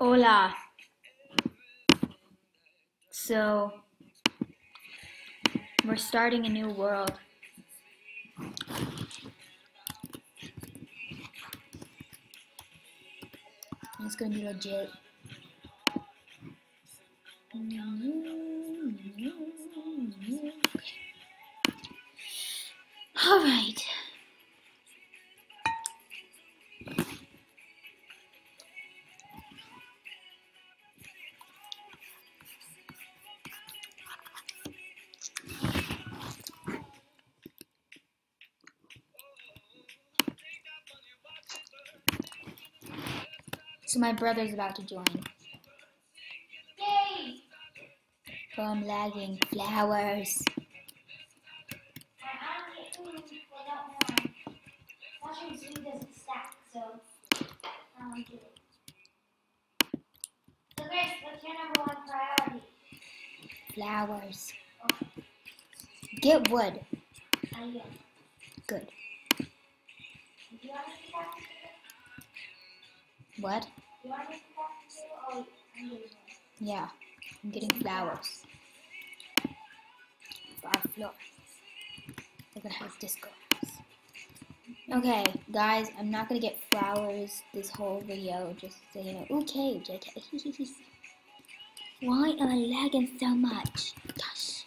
Hola. So, we're starting a new world. It's gonna be legit. All right. So my brother's about to join. Yay! Oh, I'm lagging. Flowers. Get food without more. Mushroom food doesn't stack, so I don't get it. So Grace, what's your number one priority? Flowers. Get wood. Good. Do you want to pass it What? Yeah. I'm getting flowers. Our floor. We're gonna have disco. Okay, guys, I'm not gonna get flowers this whole video, just so you know. Okay, JK. Why am I lagging so much? Gosh.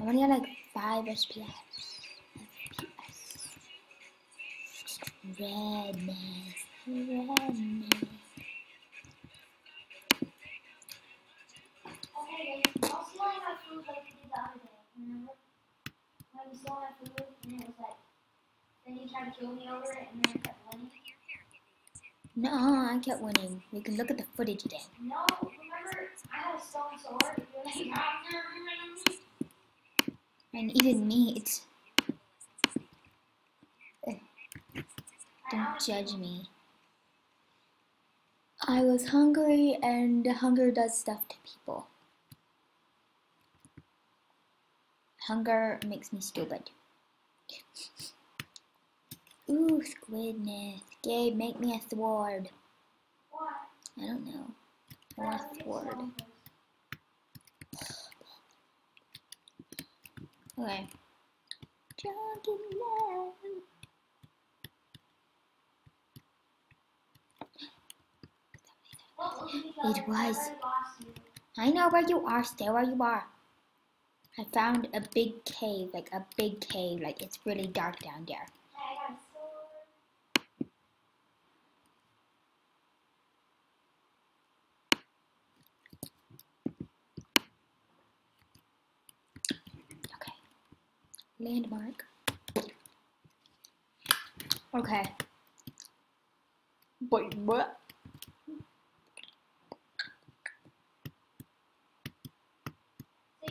I'm only got like 5 SPS. FPS. Redness. No, I kept winning. We can look at the footage again. No, remember I had a stone sword. And even me, it's. Uh, don't judge me. I was hungry, and hunger does stuff to people. Hunger makes me stupid. Ooh, squidness. Gabe, make me a sword. Why? I don't know. I want a sword. Okay. It was. I know where you are. Stay where you are. I found a big cave, like a big cave. Like it's really dark down there. Okay. Landmark. Okay. Wait, what?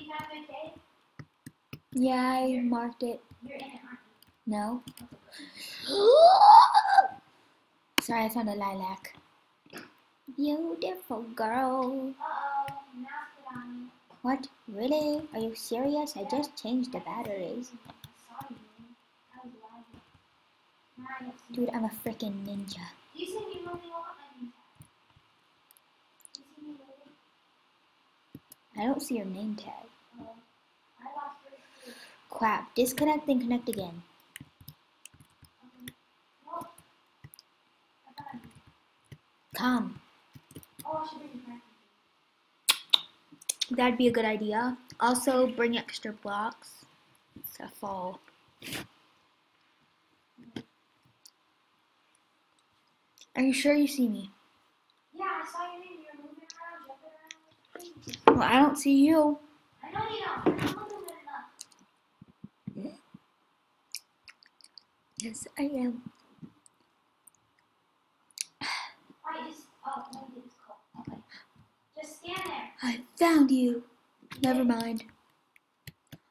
My cave? Yeah, I marked it. You're No. Sorry, I found a lilac. Beautiful girl. On you. What? Really? Are you serious? I just changed the batteries. Dude. I'm a freaking ninja. A? I don't see your name tag. Oh, I lost yours too. Crap. Disconnect and connect again. Okay. Nope. I found you. Come. Oh, I should bring you back. That'd be a good idea. Also, bring extra blocks. It's a fall. Are you sure you see me? Yeah, I saw. You around, jumping around. Well, I don't see you. I know you don't. You're not moving enough. Yes, I am. Alright, just. Oh, get this coat. Okay. Just stand there. I found you. Never mind.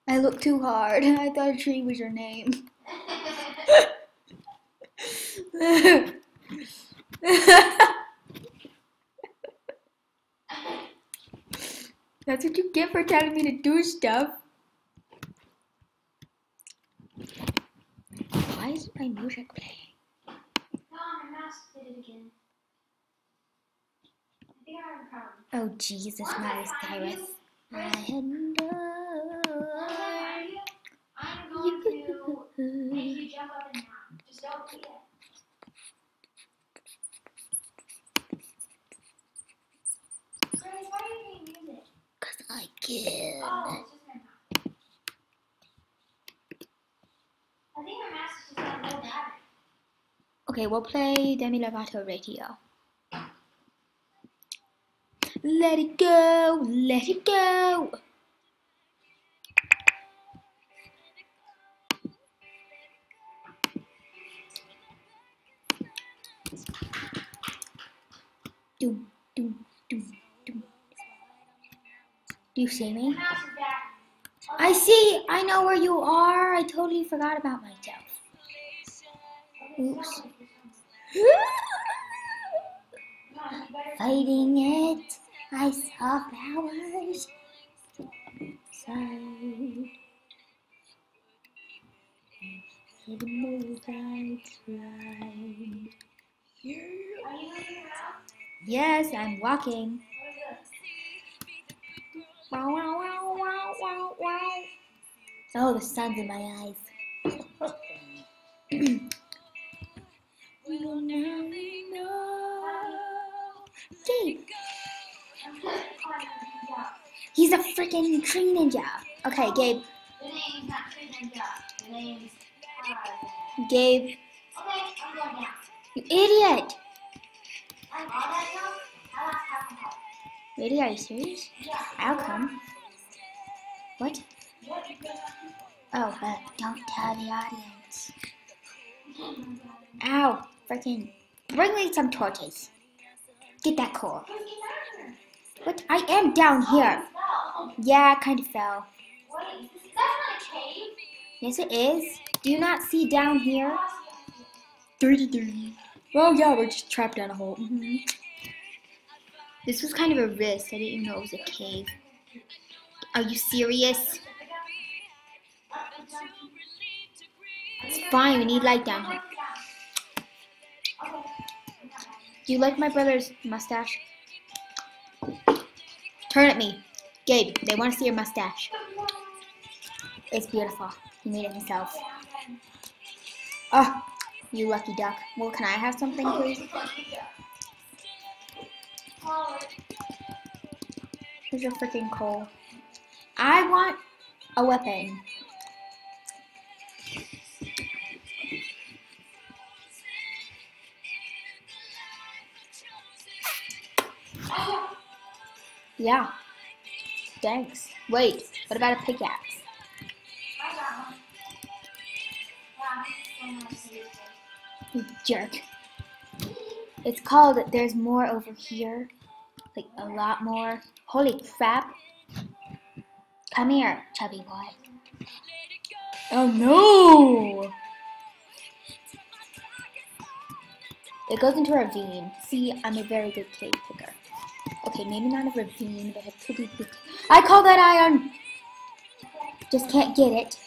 I looked too hard. I thought a tree was your name. That's what you get for telling me to do stuff. Why is my music playing? no, my mask did it again. think I'm in crown. Oh Jesus, Miley Cyrus. I had no. I'm going to make you jump up and down. Just don't forget. Grace, why are you playing music? Cause I can. Oh, it's just. I think my mask just got. Okay, we'll play Demi Lovato Radio. Let it go, let it go. Doom, doom, doom, doom. Do you see me? I see. I know where you are. I totally forgot about myself. Oops. Fighting it, Even I tried. Yes, I'm walking. Wow, wow, wow, wow, wow, wow. Oh, the sun's in my eyes. We'll he's a freaking tree ninja. Okay, Gabe, Gabe, you idiot. Really, are you serious? I'll come. What? Oh, but don't tell the audience. Ow, freaking. Bring me some torches. Get that coal. Where's the doctor? What? I am down here. Yeah, I kind of fell. wait. That's not a cave. Yes, it is. Do you not see down here? Dirty, dirty. Oh, yeah, we're just trapped down a hole. hmm This was kind of a risk. I didn't even know it was a cave. Are you serious? It's fine. We need light down here. Do you like my brother's mustache? Turn at me. Gabe, they want to see your mustache. It's beautiful. He made it himself. Oh, you lucky duck. Well, can I have something, please? Here's your freaking coal. I want a weapon. Yeah. Thanks. Wait, what about a pickaxe? You jerk. It's called There's More Over Here. Like a lot more. Holy crap. Come here, chubby boy. Oh no! It goes into a ravine. See, I'm a very good cave picker. Okay, maybe not a ravine, but a pretty big. I call that iron! Just can't get it.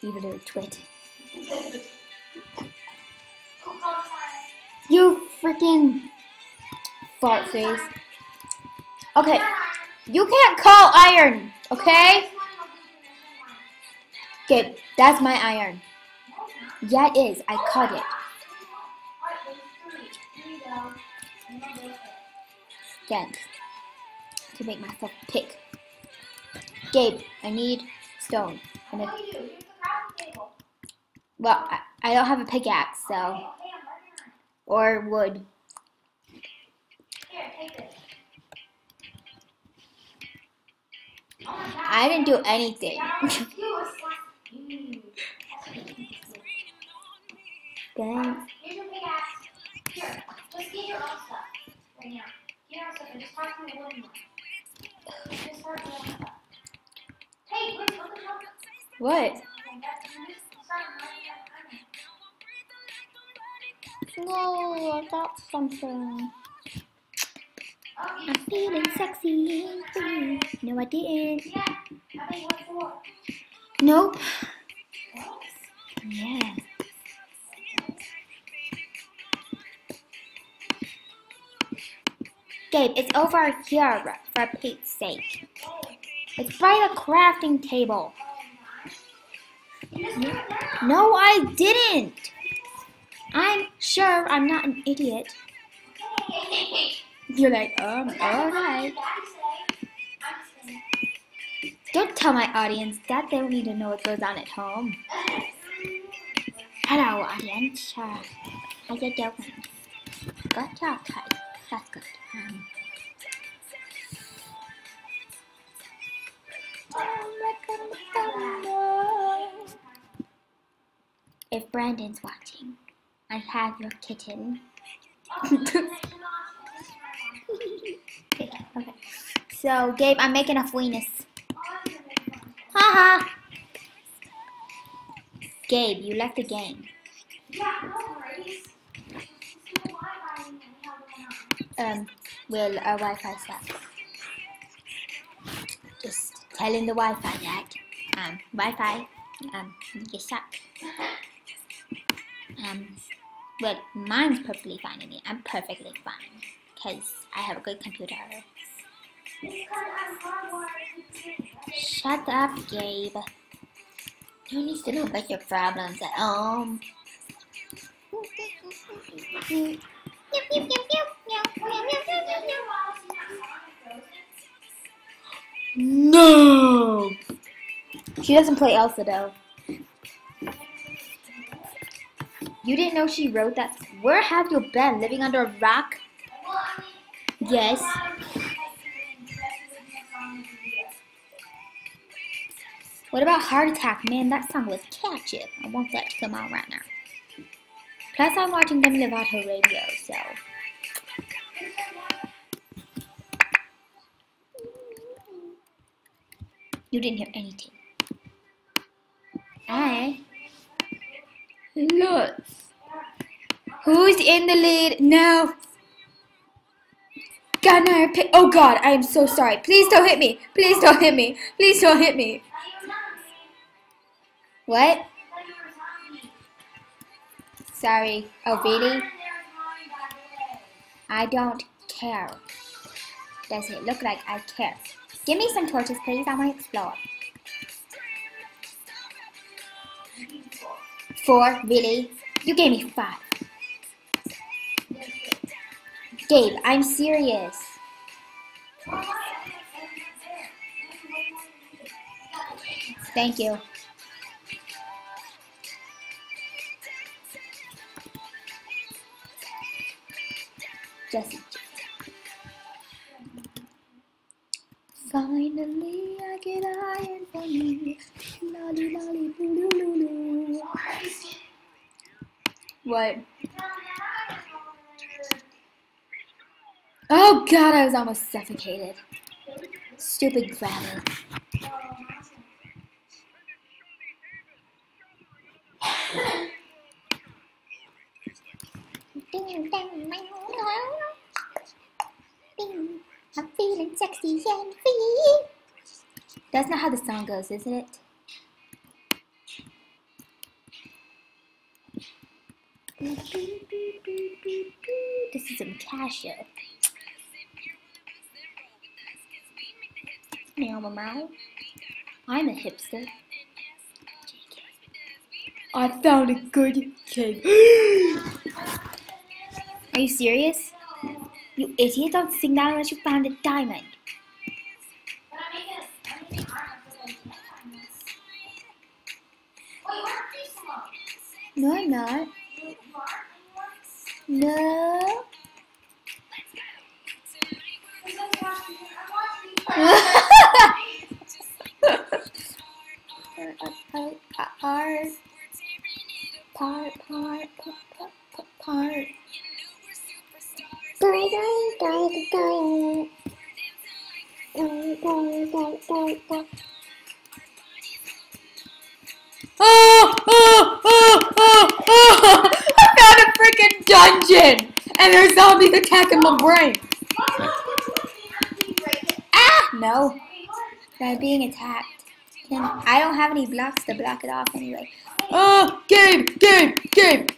You little twit. You freaking fart face. Okay, you can't call iron, okay? Okay, that's my iron. Yeah, it is. I cut it. Thanks. To make myself pick. Gabe, I need stone. And a, well, I, I don't have a pickaxe, so. Or wood. I didn't do anything. Thanks. Here's your pickaxe. Here, just get your own stuff right now. Get your own stuff and just start from the wooden one. Just start with your own stuff. Hey, wait, look at how. What? Okay, that's start with No, I got something. I'm feeling sexy. No, I didn't. Yeah, I what for? Nope. Yeah. It's over here, for Pete's sake. It's by the crafting table. No, I didn't. I'm sure I'm not an idiot. You're like, um, alright. Don't tell my audience that they don't need to know what goes on at home. Hello, audience. Uh, how you doing? Good, okay. That's good. If Brandon's watching, I have your kitten. okay. okay. So, Gabe, I'm making a weenus. Haha. Gabe, you left the game. Um, will our Wi-Fi sucks? Just telling the Wi-Fi that. Um, Wi-Fi, um, you suck. Um, well, mine's perfectly fine with me. I'm perfectly fine because I have a good computer. Shut up, Gabe. You need to know about your problems at home. No. She doesn't play Elsa though. You didn't know she wrote that? Where have you been? Living under a rock? Yes. What about Heart Attack? Man, that song was catchy. I want that to come on right now. Plus, I'm watching Demi Lovato radio, so. You didn't hear anything. Hi. Look. Who's in the lead? No. Gunnar, pick. Oh God, I am so sorry. Please don't hit me. Please don't hit me. Please don't hit me. What? Sorry. Oh, really? I don't care. Does it look like I care? Give me some torches, please. I want to explore. Four? Really? You gave me five. Gabe, I'm serious. Thank you. Jesse. Finally, I get iron from you. Lolly, lolly, boo, loo, loo, loo. What? Oh god, I was almost suffocated. Stupid gravel. I'm feeling sexy and free. That's not how the song goes, isn't it? This is in Cassia. Meow meow. I'm a hipster. I found a good cave. Are you serious? You idiot, don't sing that unless you found a diamond. No, I'm not. No. Oh, oh, oh, oh, oh! I found a freaking dungeon! And there's zombies attacking my brain. Ah! No. I'm being attacked. Can, I don't have any blocks to block it off anyway. Oh, Gabe, Gabe, Gabe,